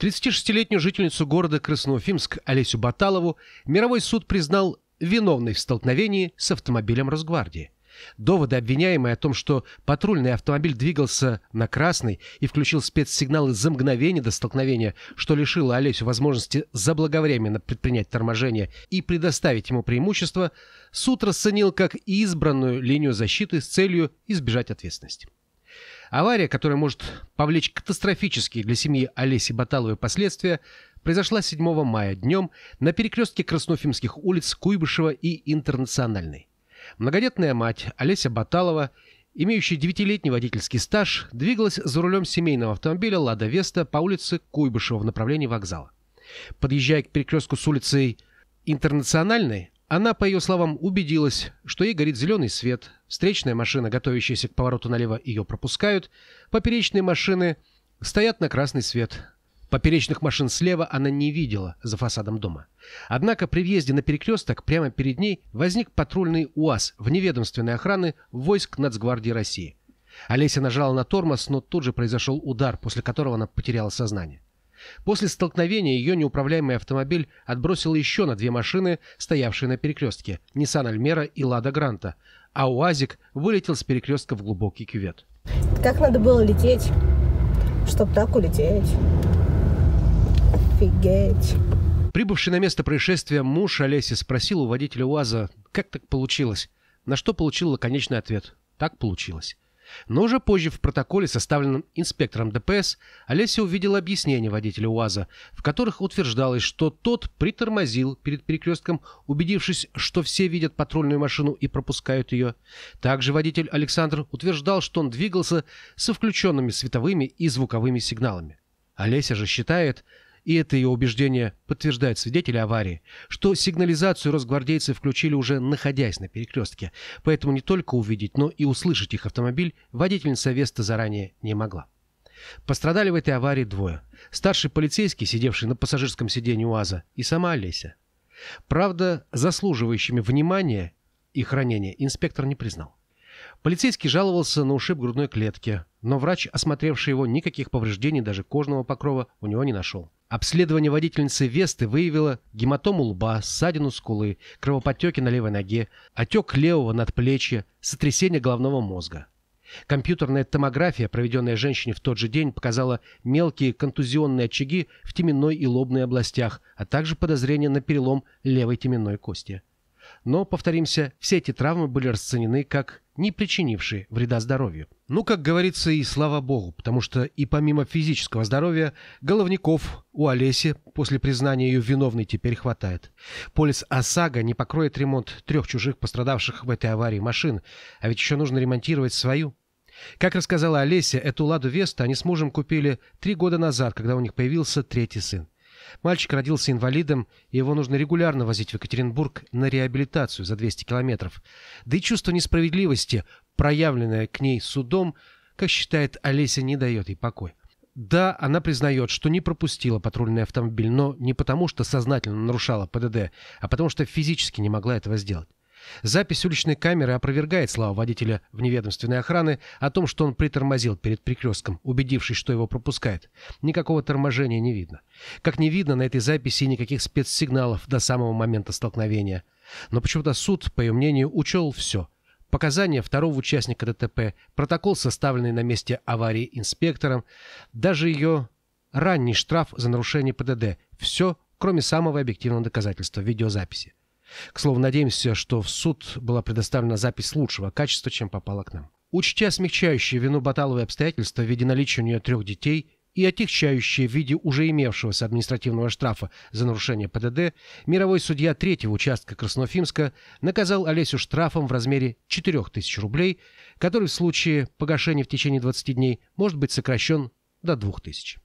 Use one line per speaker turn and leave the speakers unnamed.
36-летнюю жительницу города Красноуфимск Олесю Баталову мировой суд признал виновной в столкновении с автомобилем Росгвардии. Доводы обвиняемой о том, что патрульный автомобиль двигался на красный и включил спецсигналы за мгновение до столкновения, что лишило Олесю возможности заблаговременно предпринять торможение и предоставить ему преимущество, суд расценил как избранную линию защиты с целью избежать ответственности. Авария, которая может повлечь катастрофические для семьи Олеси Баталовой последствия, произошла 7 мая днем на перекрестке Краснофимских улиц Куйбышева и Интернациональной. Многодетная мать Олеся Баталова, имеющая девятилетний водительский стаж, двигалась за рулем семейного автомобиля «Лада Веста» по улице Куйбышева в направлении вокзала. Подъезжая к перекрестку с улицей Интернациональной, она, по ее словам, убедилась, что ей горит зеленый свет, встречная машина, готовящаяся к повороту налево, ее пропускают, поперечные машины стоят на красный свет, Поперечных машин слева она не видела за фасадом дома. Однако при въезде на перекресток прямо перед ней возник патрульный УАЗ вневедомственной охраны войск Нацгвардии России. Олеся нажала на тормоз, но тут же произошел удар, после которого она потеряла сознание. После столкновения ее неуправляемый автомобиль отбросил еще на две машины, стоявшие на перекрестке – Nissan Альмера и Лада Гранта, а УАЗик вылетел с перекрестка в глубокий кювет.
Как надо было лететь, чтобы так улететь? Офигеть.
Прибывший на место происшествия муж Олеси спросил у водителя УАЗа, как так получилось, на что получил лаконичный ответ «так получилось». Но уже позже в протоколе, составленном инспектором ДПС, Олеся увидела объяснения водителя УАЗа, в которых утверждалось, что тот притормозил перед перекрестком, убедившись, что все видят патрульную машину и пропускают ее. Также водитель Александр утверждал, что он двигался со включенными световыми и звуковыми сигналами. Олеся же считает, и это ее убеждение подтверждают свидетели аварии, что сигнализацию росгвардейцы включили уже находясь на перекрестке, поэтому не только увидеть, но и услышать их автомобиль водительница Веста заранее не могла. Пострадали в этой аварии двое. Старший полицейский, сидевший на пассажирском сиденье УАЗа, и сама Олеся. Правда, заслуживающими внимания их ранения инспектор не признал. Полицейский жаловался на ушиб грудной клетки, но врач, осмотревший его, никаких повреждений, даже кожного покрова, у него не нашел. Обследование водительницы Весты выявило гематому лба, ссадину скулы, кровоподтеки на левой ноге, отек левого надплечья, сотрясение головного мозга. Компьютерная томография, проведенная женщине в тот же день, показала мелкие контузионные очаги в теменной и лобной областях, а также подозрение на перелом левой теменной кости. Но, повторимся, все эти травмы были расценены как не причинившие вреда здоровью. Ну, как говорится, и слава богу, потому что и помимо физического здоровья, головников у Олеси после признания ее виновной теперь хватает. Полис ОСАГО не покроет ремонт трех чужих пострадавших в этой аварии машин, а ведь еще нужно ремонтировать свою. Как рассказала Олеся, эту «Ладу Веста» они с мужем купили три года назад, когда у них появился третий сын. Мальчик родился инвалидом, и его нужно регулярно возить в Екатеринбург на реабилитацию за 200 километров. Да и чувство несправедливости, проявленное к ней судом, как считает Олеся, не дает ей покоя. Да, она признает, что не пропустила патрульный автомобиль, но не потому, что сознательно нарушала ПДД, а потому что физически не могла этого сделать. Запись уличной камеры опровергает слова водителя вневедомственной охраны о том, что он притормозил перед перекрестком, убедившись, что его пропускает. Никакого торможения не видно. Как не видно на этой записи никаких спецсигналов до самого момента столкновения. Но почему-то суд, по ее мнению, учел все. Показания второго участника ДТП, протокол, составленный на месте аварии инспектором, даже ее ранний штраф за нарушение ПДД. Все, кроме самого объективного доказательства – видеозаписи. К слову, надеемся, что в суд была предоставлена запись лучшего качества, чем попала к нам. Учтя смягчающие вину Баталовой обстоятельства в виде наличия у нее трех детей и отягчающие в виде уже имевшегося административного штрафа за нарушение ПДД, мировой судья третьего участка Краснофимска наказал Олесю штрафом в размере 4000 рублей, который в случае погашения в течение 20 дней может быть сокращен до 2000.